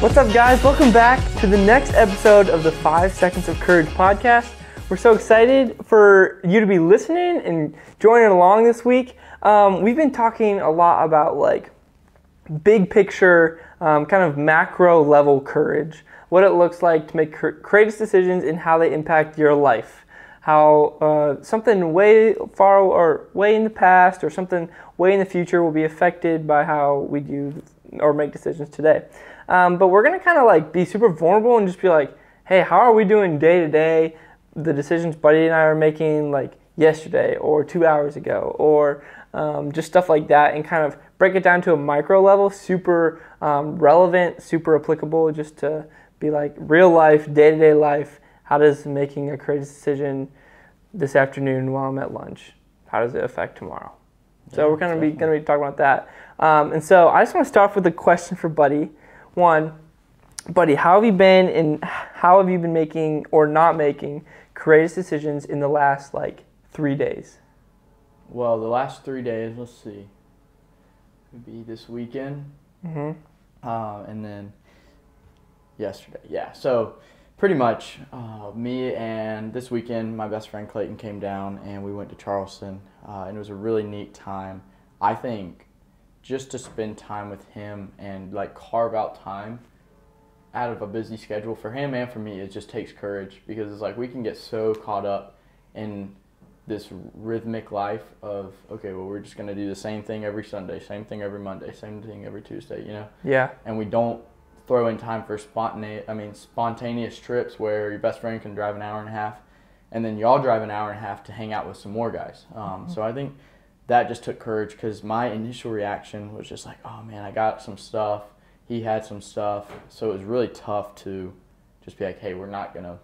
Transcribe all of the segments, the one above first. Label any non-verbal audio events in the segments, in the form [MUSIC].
What's up, guys? Welcome back to the next episode of the Five Seconds of Courage podcast. We're so excited for you to be listening and joining along this week. Um, we've been talking a lot about like big picture, um, kind of macro level courage, what it looks like to make courageous decisions and how they impact your life. How uh, something way far or way in the past or something way in the future will be affected by how we do or make decisions today. Um, but we're gonna kind of like be super vulnerable and just be like, hey, how are we doing day to day? The decisions Buddy and I are making like yesterday or two hours ago or um, just stuff like that and kind of break it down to a micro level, super um, relevant, super applicable, just to be like real life, day to day life. How does making a courageous decision this afternoon while I'm at lunch, how does it affect tomorrow? So we're gonna be gonna be talking about that. Um, and so I just want to start off with a question for Buddy. One, buddy, how have you been and how have you been making or not making courageous decisions in the last like three days? Well, the last three days, let's see, would be this weekend, mm-hmm. uh, and then yesterday. Yeah, so pretty much uh, me and this weekend, my best friend Clayton came down and we went to Charleston, uh, and it was a really neat time. I think just to spend time with him and like carve out time out of a busy schedule for him and for me it just takes courage because it's like we can get so caught up in this rhythmic life of okay well we're just going to do the same thing every sunday same thing every monday same thing every tuesday you know? Yeah. And we don't throw in time for spontaneous i mean spontaneous trips where your best friend can drive an hour and a half and then y'all drive an hour and a half to hang out with some more guys. Um, mm-hmm. so i think that just took courage because my initial reaction was just like, oh man, I got some stuff. He had some stuff. So it was really tough to just be like, hey, we're not going to,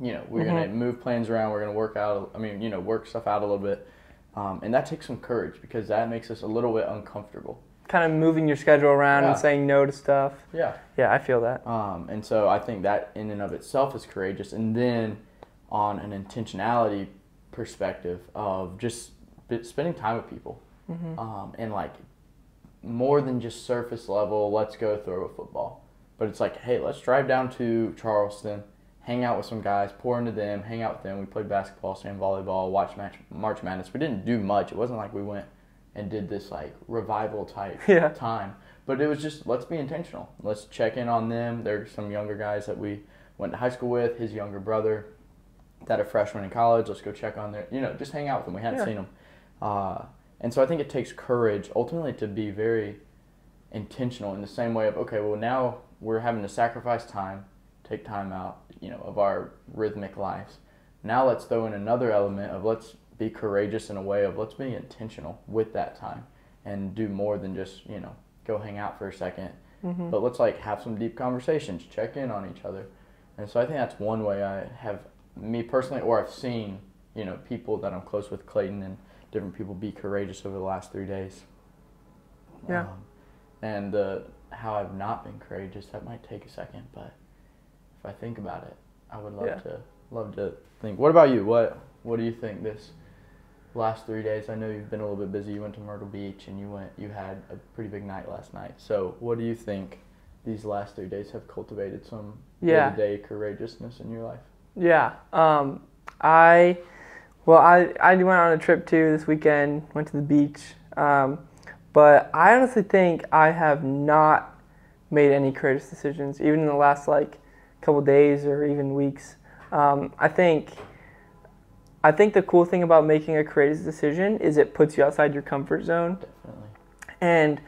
you know, we're mm-hmm. going to move plans around. We're going to work out, I mean, you know, work stuff out a little bit. Um, and that takes some courage because that makes us a little bit uncomfortable. Kind of moving your schedule around yeah. and saying no to stuff. Yeah. Yeah, I feel that. Um, and so I think that in and of itself is courageous. And then on an intentionality perspective of just spending time with people, mm-hmm. um, and like more than just surface level. Let's go throw a football, but it's like, hey, let's drive down to Charleston, hang out with some guys, pour into them, hang out with them. We played basketball, sand volleyball, watch match, March Madness. We didn't do much. It wasn't like we went and did this like revival type [LAUGHS] yeah. time. But it was just let's be intentional. Let's check in on them. There's some younger guys that we went to high school with. His younger brother, that a freshman in college. Let's go check on their, you know, just hang out with them. We hadn't yeah. seen them. Uh, and so I think it takes courage ultimately to be very intentional in the same way of, okay, well, now we're having to sacrifice time, take time out, you know, of our rhythmic lives. Now let's throw in another element of let's be courageous in a way of let's be intentional with that time and do more than just, you know, go hang out for a 2nd mm-hmm. But let's like have some deep conversations, check in on each other. And so I think that's one way I have me personally or I've seen, you know, people that I'm close with Clayton and different people be courageous over the last three days. Yeah. Um, and uh, how I've not been courageous, that might take a second, but if I think about it, I would love yeah. to love to think. What about you? What What do you think this last three days? I know you've been a little bit busy. You went to Myrtle Beach and you went. You had a pretty big night last night. So what do you think? These last three days have cultivated some yeah. day-to-day courageousness in your life. Yeah. Um, I well, I, I went on a trip too this weekend, went to the beach. Um, but I honestly think I have not made any courageous decisions, even in the last like couple days or even weeks. Um, I think I think the cool thing about making a courageous decision is it puts you outside your comfort zone. Definitely. And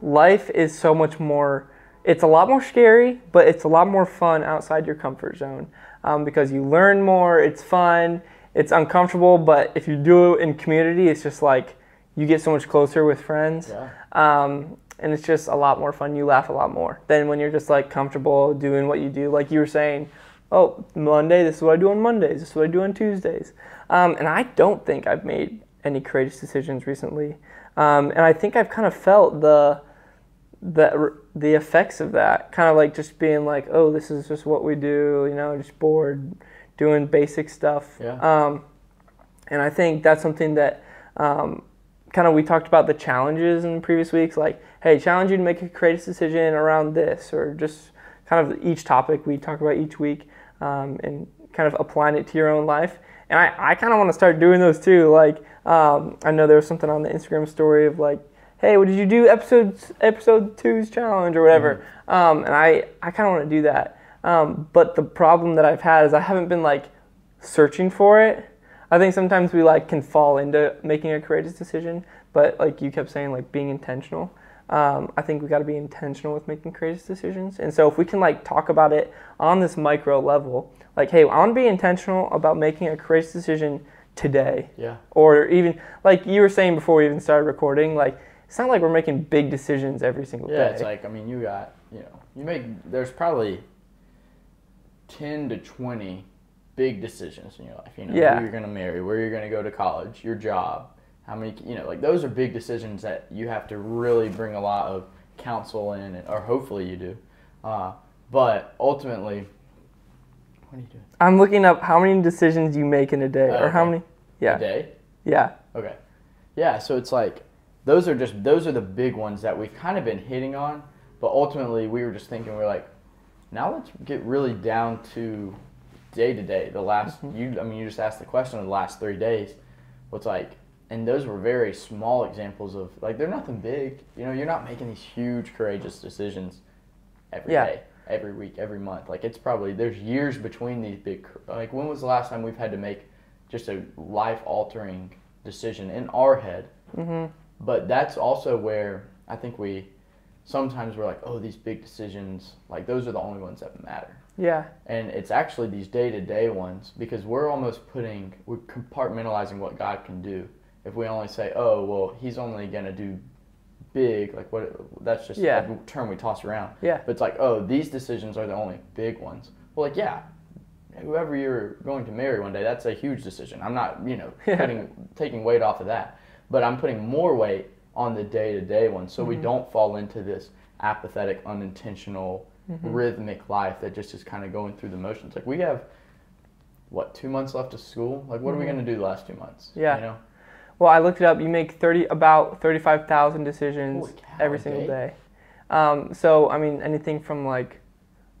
life is so much more. It's a lot more scary, but it's a lot more fun outside your comfort zone um, because you learn more. It's fun it's uncomfortable, but if you do it in community, it's just like you get so much closer with friends. Yeah. Um, and it's just a lot more fun. You laugh a lot more than when you're just like comfortable doing what you do. Like you were saying, oh, Monday, this is what I do on Mondays, this is what I do on Tuesdays. Um, and I don't think I've made any courageous decisions recently. Um, and I think I've kind of felt the the the effects of that, kind of like just being like, oh, this is just what we do, you know, just bored doing basic stuff. Yeah. Um, and I think that's something that um, kind of we talked about the challenges in previous weeks, like, hey, challenge you to make a courageous decision around this, or just kind of each topic we talk about each week, um, and kind of applying it to your own life. And I, I kind of want to start doing those too. Like, um, I know there was something on the Instagram story of like, hey, what did you do? Episode episode two's challenge or whatever. Mm-hmm. Um, and I, I kind of want to do that. Um, but the problem that I've had is I haven't been like searching for it. I think sometimes we like can fall into making a courageous decision, but like you kept saying, like being intentional. Um, I think we got to be intentional with making courageous decisions. And so if we can like talk about it on this micro level, like, hey, I want to be intentional about making a courageous decision today. Yeah. Or even like you were saying before we even started recording, like it's not like we're making big decisions every single yeah, day. Yeah, it's like I mean, you got you know, you make there's probably ten to twenty big decisions in your life. You know, yeah. who you're gonna marry, where you're gonna go to college, your job, how many you know, like those are big decisions that you have to really bring a lot of counsel in, or hopefully you do. Uh, but ultimately, what are you doing? I'm looking up how many decisions you make in a day, or how many? Yeah. A day. Yeah. Okay. Yeah. So it's like those are just those are the big ones that we've kind of been hitting on, but ultimately we were just thinking we're like, now let's get really down to day to day. The last mm-hmm. you I mean you just asked the question of the last three days. What's like and those were very small examples of like they're nothing big. You know, you're not making these huge courageous decisions every yeah. day, every week, every month. Like it's probably there's years between these big like when was the last time we've had to make just a life altering decision in our head? Mm-hmm. But that's also where I think we sometimes we're like, oh, these big decisions, like those are the only ones that matter. Yeah. And it's actually these day to day ones because we're almost putting, we're compartmentalizing what God can do. If we only say, oh, well, He's only going to do big, like what, that's just yeah. a term we toss around. Yeah. But it's like, oh, these decisions are the only big ones. Well, like, yeah, whoever you're going to marry one day, that's a huge decision. I'm not, you know, [LAUGHS] putting, taking weight off of that. But I'm putting more weight on the day to day one so we don't fall into this apathetic, unintentional, rhythmic life that just is kind of going through the motions. Like we have, what, two months left of school? Like, what are we going to do the last two months? Yeah. You know? Well, I looked it up. You make thirty about thirty-five thousand decisions cow, every single day? Um, so I mean, anything from like,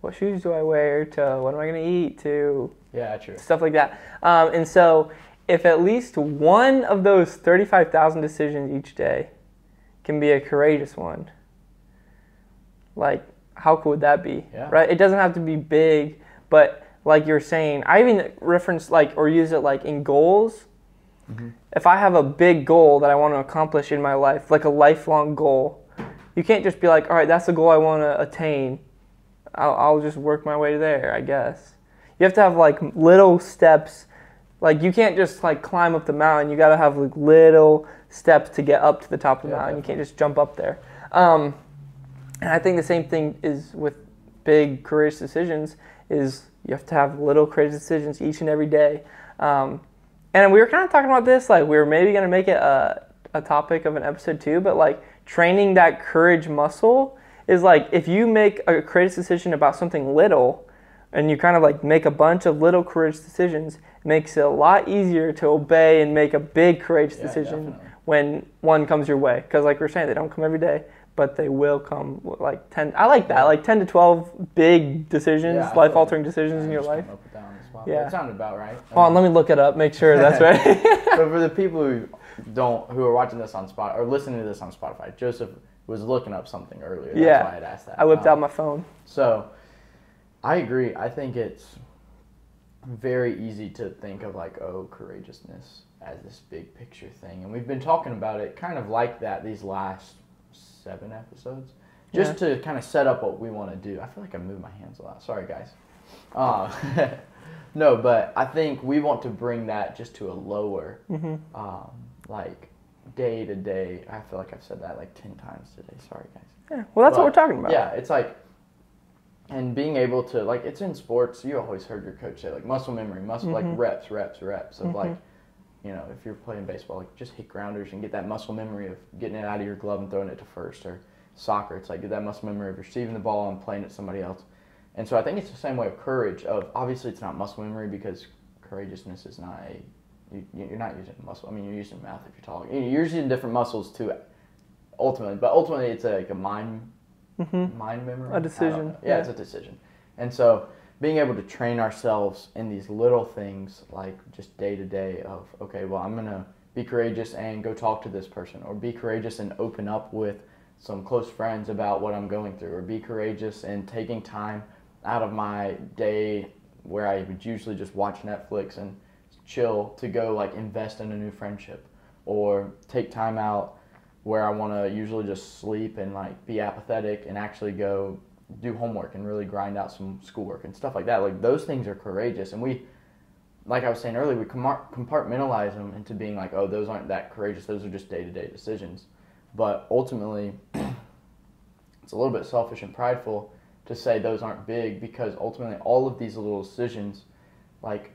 what shoes do I wear to what am I gonna eat to Yeah, true. stuff like that. Um, and so, if at least one of those thirty-five thousand decisions each day can be a courageous one, like how cool would that be? Yeah. Right? It doesn't have to be big, but like you're saying, I even reference like or use it like in goals. Mm-hmm. If I have a big goal that I want to accomplish in my life, like a lifelong goal, you can't just be like, all right, that's the goal I want to attain. I'll, I'll just work my way there, I guess. You have to have like little steps. Like you can't just like climb up the mountain. You got to have like little steps to get up to the top of the Yeah, mountain. You can't just jump up there. Um, and I think the same thing is with big courageous decisions. Is you have to have little courageous decisions each and every day. Um, and we were kind of talking about this, like we were maybe gonna make it a, a topic of an episode too, but like training that courage muscle is like if you make a courageous decision about something little and you kind of like make a bunch of little courageous decisions, it makes it a lot easier to obey and make a big courageous Yeah, decision definitely. when one comes your way. Because like we're saying, they don't come every day, but they will come like 10, I like that, like 10 to 12 big decisions, Yeah, life altering decisions I in your life. came Up with that the spot. Yeah. That sounded about right. Hold on, let me look it up, make sure that's [LAUGHS] right. but for the people who don't, who are watching this on Spot or listening to this on Spotify, Joseph was looking up something earlier. That's Yeah. why I'd asked that. I whipped Um, out my phone. So, I agree. I think it's very easy to think of like, oh, courageousness as this big picture thing, and we've been talking about it kind of like that these last seven episodes, just to kind of set up what we want to do. I feel like I moved my hands a lot. Sorry, guys. Uh, [LAUGHS] no, but I think we want to bring that just to a lower, Mm-hmm. um, like day to day. I feel like I've said that like ten times today. Sorry, guys. Yeah. Well, that's what we're talking about. Yeah, it's like, and being able to like, it's in sports. You always heard your coach say like muscle memory, muscle Mhm. like reps, reps, reps of like, Mhm. you know, if you're playing baseball, like just hit grounders and get that muscle memory of getting it out of your glove and throwing it to first. Or soccer, it's like get that muscle memory of receiving the ball and playing it to somebody else. And so I think it's the same way of courage. Of obviously it's not muscle memory because courageousness is not a you, you're not using muscle. I mean, you're using mouth if you're talking. You're using different muscles too, ultimately. But ultimately, it's a, like a mind Mm-hmm. mind memory. A decision, Yeah, yeah. it's a decision. And so being able to train ourselves in these little things, like just day to day, of okay, well, I'm gonna be courageous and go talk to this person, or be courageous and open up with some close friends about what I'm going through, or be courageous and taking time out of my day where I would usually just watch Netflix and chill to go like invest in a new friendship, or take time out where I want to usually just sleep and like be apathetic and actually go do homework and really grind out some schoolwork and stuff like that. Like those things are courageous, and we, like I was saying earlier, we compartmentalize them into being like, oh, those aren't that courageous. Those are just day to day decisions. But ultimately, [CLEARS THROAT] it's a little bit selfish and prideful to say those aren't big because ultimately all of these little decisions, like,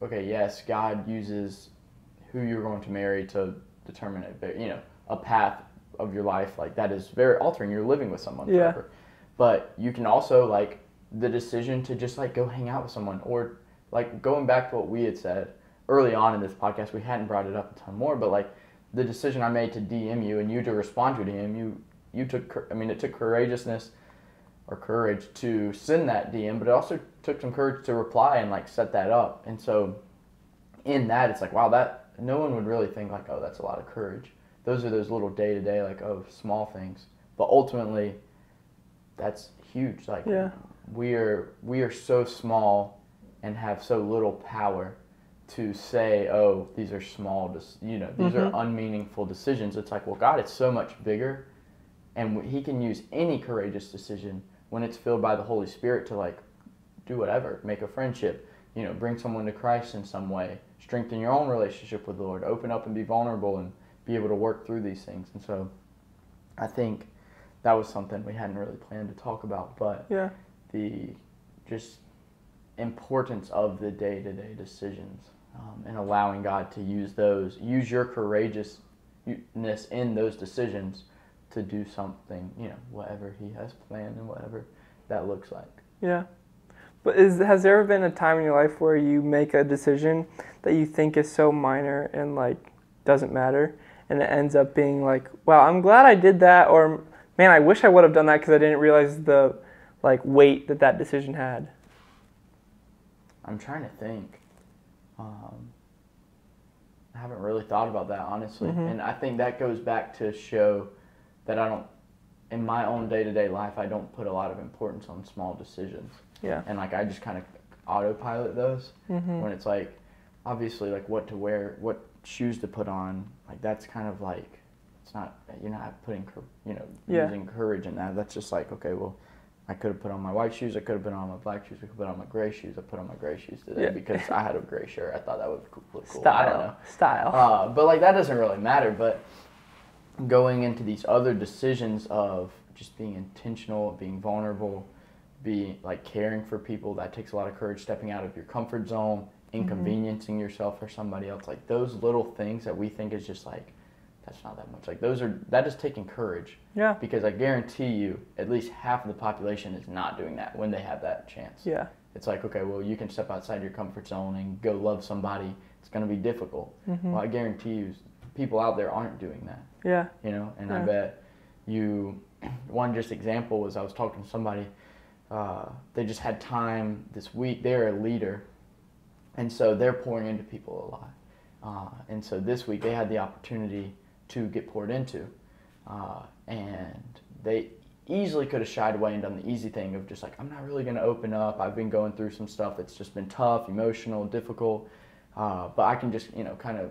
okay, yes, God uses who you're going to marry to determine a you know a path of your life like that is very altering. You're living with someone Yeah. forever, but you can also like the decision to just like go hang out with someone or like going back to what we had said early on in this podcast. We hadn't brought it up a ton more, but like the decision I made to DM you and you to respond to a DM, you you took I mean it took courageousness or courage to send that DM, but it also took some courage to reply and like set that up. And so in that it's like wow that no one would really think like oh that's a lot of courage. Those are those little day to day like oh small things, but ultimately that's huge. Like Yeah. we are we are so small and have so little power to say oh these are small you know these Mhm. are unmeaningful decisions. It's like well God it's so much bigger and he can use any courageous decision when it's filled by the holy spirit to like do whatever make a friendship you know bring someone to christ in some way strengthen your own relationship with the lord open up and be vulnerable and be able to work through these things and so i think that was something we hadn't really planned to talk about but Yeah. the just importance of the day-to-day decisions um, and allowing god to use those use your courageousness in those decisions to do something you know whatever he has planned and whatever that looks like Yeah. But is has there ever been a time in your life where you make a decision that you think is so minor and like doesn't matter and it ends up being like, wow, I'm glad I did that or man, I wish I would have done that because I didn't realize the like weight that that decision had. i'm trying to think um, i haven't really thought about that honestly Mhm. and i think that goes back to show that i don't in my own day-to-day life i don't put a lot of importance on small decisions Yeah. and like i just kind of autopilot those Mhm. when it's like obviously like what to wear what shoes to put on like that's kind of like it's not you're not putting you know Yeah. using courage in that that's just like okay well i could have put on my white shoes i could have put on my black shoes i could put on my gray shoes i put on my gray shoes today Yeah. because i had a gray shirt i thought that would look cool i don't know Style. Style. uh, but like that doesn't really matter. But going into these other decisions of just being intentional, being vulnerable, be like caring for people, that takes a lot of courage. Stepping out of your comfort zone, inconveniencing yourself or somebody else, like those little things that we think is just like that's not that much. Like those are that is taking courage yeah. because I guarantee you, at least half of the population is not doing that when they have that chance. Yeah. It's like, okay, well, you can step outside your comfort zone and go love somebody. It's going to be difficult. Mhm. Well, I guarantee you, people out there aren't doing that, Yeah. you know. And I bet you, [CLEARS THROAT] one just example was I was talking to somebody. Uh, they just had time this week. They're a leader, and so they're pouring into people a lot. Uh, and so this week they had the opportunity to get poured into, uh, and they easily could have shied away and done the easy thing of just like I'm not really going to open up. I've been going through some stuff that's just been tough, emotional, difficult, uh, but I can just you know kind of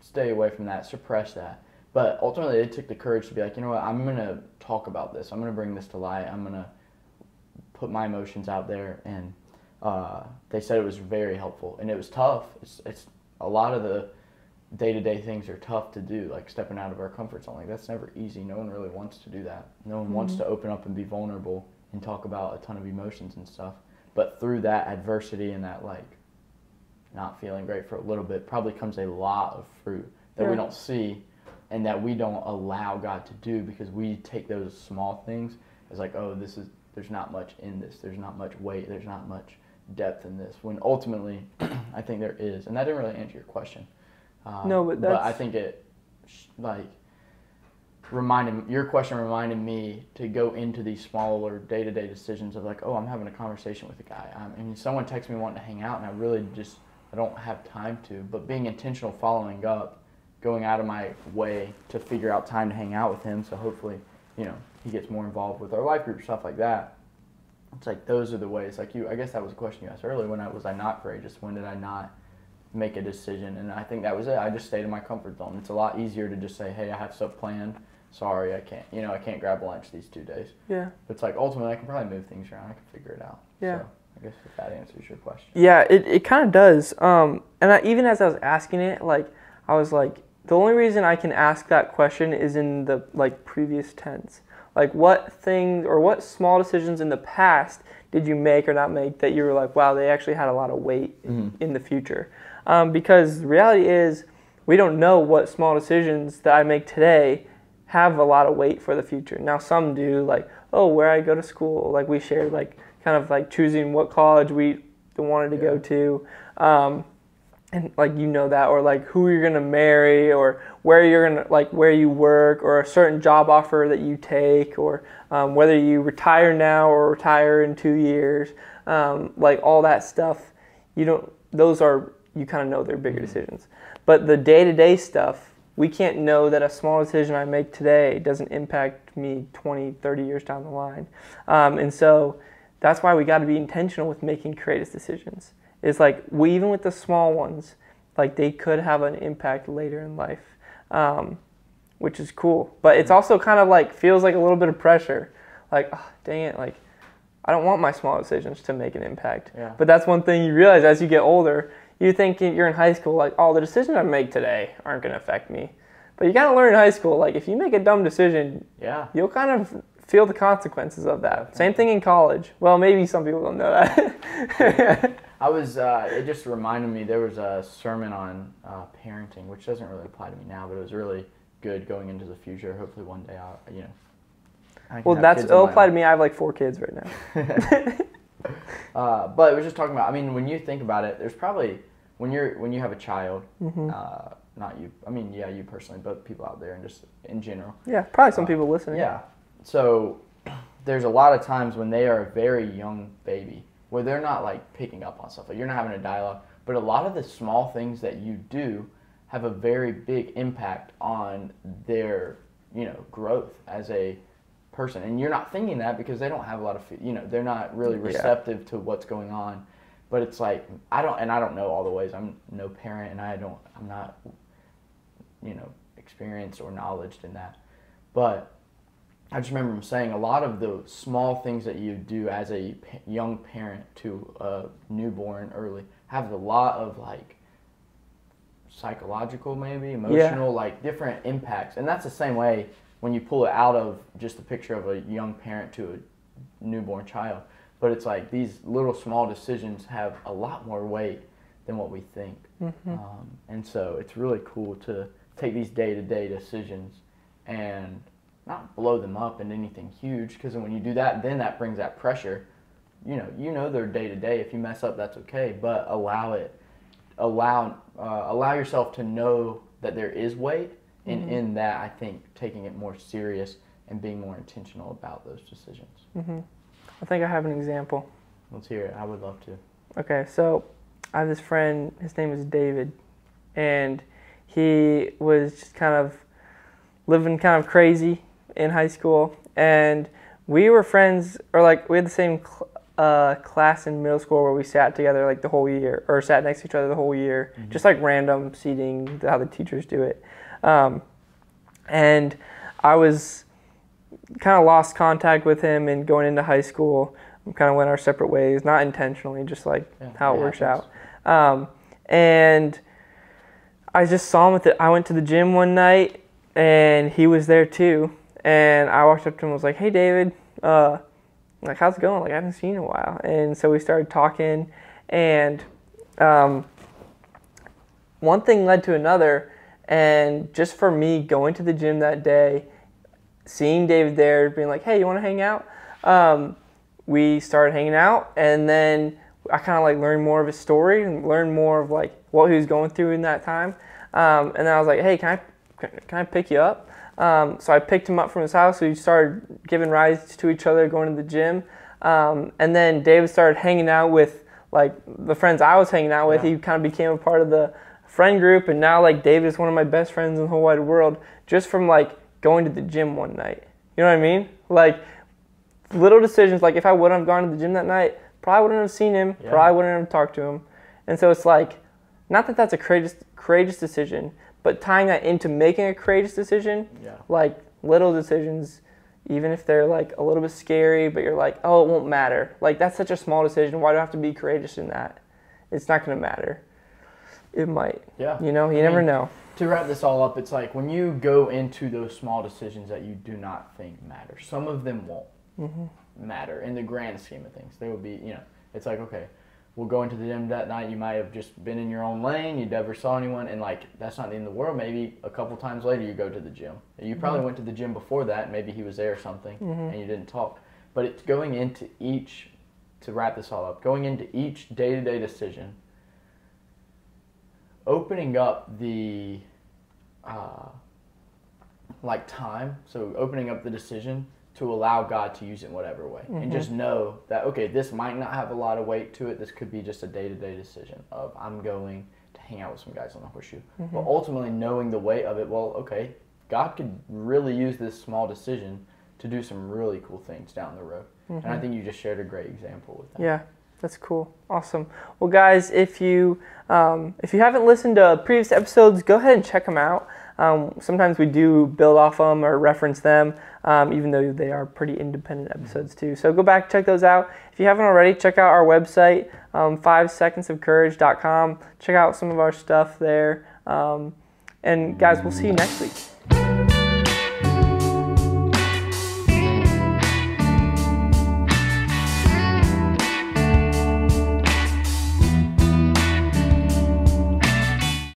stay away from that, suppress that. But ultimately, they took the courage to be like, you know what, I'm going to talk about this. I'm going to bring this to light. I'm going to put my emotions out there, and uh, they said it was very helpful, and it was tough. It's, it's a lot of the day to day things are tough to do, like stepping out of our comfort zone. Like that's never easy. No one really wants to do that. No one wants to open up and be vulnerable and talk about a ton of emotions and stuff. But through that adversity and that like not feeling great for a little bit, probably comes a lot of fruit that Yeah. we don't see and that we don't allow God to do because we take those small things as like, oh, this is there's not much in this. There's not much weight. There's not much depth in this when ultimately [CLEARS THROAT] I think there is, and that didn't really answer your question. Um, No, but but I think it like reminded your question reminded me to go into these smaller day to day decisions of like, oh, I'm having a conversation with a guy. Um, I mean, someone texts me wanting to hang out, and I really just I don't have time to. But being intentional, following up, going out of my way to figure out time to hang out with him, so hopefully, you know, he gets more involved with our life group stuff like that. It's like those are the ways. Like you, I guess that was a question you asked earlier. When I was I not courageous? When did I not make a decision? And I think that was it. I just stayed in my comfort zone. It's a lot easier to just say, hey, I have stuff planned. Sorry, I can't. You know, I can't grab lunch these two days. Yeah. But it's like ultimately, I can probably move things around. I can figure it out. Yeah. So I guess if that answers your question. Yeah, it, it kind of does. Um, and I, even as I was asking it, like I was like, the only reason I can ask that question is in the like previous tense. Like, what things or what small decisions in the past did you make or not make that you were like, wow, they actually had a lot of weight Mhm. in the future? Um, because the reality is, we don't know what small decisions that I make today have a lot of weight for the future. Now, some do, like, oh, where I go to school. Like, we shared, like, kind of like choosing what college we wanted to go to. Um, and like you know that or like who you're gonna marry or where you're gonna like where you work or a certain job offer that you take or um, whether you retire now or retire in two years um, like all that stuff you don't those are you kind of know they're bigger decisions. But the day-to-day stuff we can't know that a small decision i make today doesn't impact me 20 30 years down the line. Um, and so that's why we got to be intentional with making courageous decisions is like we even with the small ones like they could have an impact later in life um, which is cool. But it's also kind of like feels like a little bit of pressure. Like oh, dang it like i don't want my small decisions to make an impact. Yeah. but that's one thing you realize as you get older. You think you're in high school like oh the decisions i make today aren't going to affect me. But you got to learn in high school like if you make a dumb decision Yeah. you'll kind of feel the consequences of that. Same thing in college. Well maybe some people don't know that [LAUGHS] I was. Uh, it just reminded me there was a sermon on uh, parenting, which doesn't really apply to me now, but it was really good going into the future. Hopefully, one day I'll, you know. I well that's it'll apply to me i have like four kids right now [LAUGHS] Uh, but it was just talking about. I mean, when you think about it, there's probably when you're when you have a child, Mm-hmm. uh, not you. I mean, yeah, you personally, but people out there and just in general. yeah probably some Uh, people listening Yeah. So there's a lot of times when they are a very young baby where they're not like picking up on stuff. Like you're not having a dialogue, but a lot of the small things that you do have a very big impact on their, you know, growth as a person. And you're not thinking that because they don't have a lot of, you know, they're not really Yeah. receptive to what's going on. But it's like I don't, and I don't know all the ways. I'm no parent, and I don't, I'm not, you know, experienced or knowledged in that. But I just remember him saying a lot of the small things that you do as a young parent to a newborn early have a lot of like psychological, maybe emotional, like different impacts. And that's the same way when you pull it out of just the picture of a young parent to a newborn child. But it's like these little small decisions have a lot more weight than what we think. Um, and so it's really cool to take these day to day decisions and not blow them up into anything huge because when you do that, then that brings that pressure. You know, you know they're day to day. If you mess up, that's okay, but allow it, allow uh, allow yourself to know that there is weight, and in that, I think taking it more serious and being more intentional about those decisions. I think I have an example. Let's hear it. I would love to. Okay, so I have this friend, his name is David, and he was just kind of living kind of crazy in high school. And we were friends, or like we had the same cl- uh, class in middle school where we sat together like the whole year, or sat next to each other the whole year, just like random seating, how the teachers do it. Um, and I was kind of lost contact with him and going into high school we kind of went our separate ways not intentionally just like Yeah, how it it works happens. out um, and i just saw him with it. i went to the gym one night and he was there too and i walked up to him and was like hey david uh, like how's it going like i haven't seen you in a while and so we started talking and um, one thing led to another and just for me going to the gym that day seeing david there being like hey you want to hang out um, we started hanging out and then I kind of like learned more of his story and learned more of like what he was going through in that time. Um, and then I was like, hey, can I can I pick you up? Um, so I picked him up from his house. We started giving rides to each other, going to the gym. Um, and then David started hanging out with like the friends I was hanging out with. Yeah. He kind of became a part of the friend group, and now like David is one of my best friends in the whole wide world just from like going to the gym one night. You know what I mean? Like little decisions. Like if I wouldn't have gone to the gym that night, probably wouldn't have seen him. Yeah. Probably wouldn't have talked to him. And so it's like, not that that's a courageous courageous decision, but tying that into making a courageous decision Yeah. like little decisions even if they're like a little bit scary but you're like oh it won't matter like that's such a small decision why do i have to be courageous in that it's not going to matter it might Yeah. you know you I never mean, know To wrap this all up, it's like when you go into those small decisions that you do not think matter, some of them won't Mm-hmm. matter in the grand scheme of things. They will be, you know, it's like, okay, we'll go into the gym that night. You might have just been in your own lane. You never saw anyone. And, like, that's not the end of the world. Maybe a couple times later you go to the gym. You probably Mm-hmm. went to the gym before that. Maybe he was there or something and you didn't talk. But it's going into each, to wrap this all up, going into each day to day decision opening up the uh, like time so opening up the decision to allow god to use it in whatever way. And just mm-hmm. know that okay this might not have a lot of weight to it. This could be just a day-to-day decision of i'm going to hang out with some guys on the horseshoe. But mm-hmm. ultimately knowing the weight of it well okay god could really use this small decision to do some really cool things down the road. And i mm-hmm. think you just shared a great example with that. Yeah that's cool. Awesome. Well guys if you um, if you haven't listened to previous episodes go ahead and check them out um, sometimes we do build off them or reference them um, even though they are pretty independent episodes too. So go back check those out. If you haven't already check out our website um, five seconds of courage.com check out some of our stuff there. Um, and guys we'll see you next week